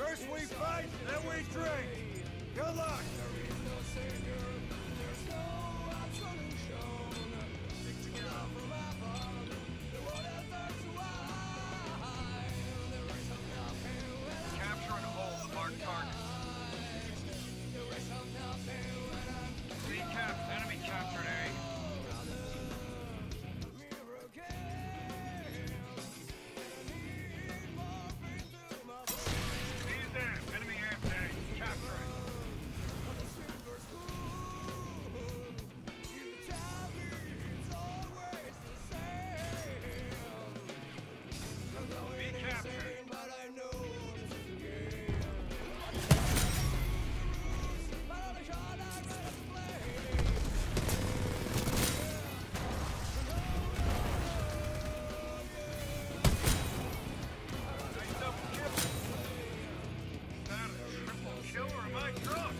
First we fight, then we drink. drunk!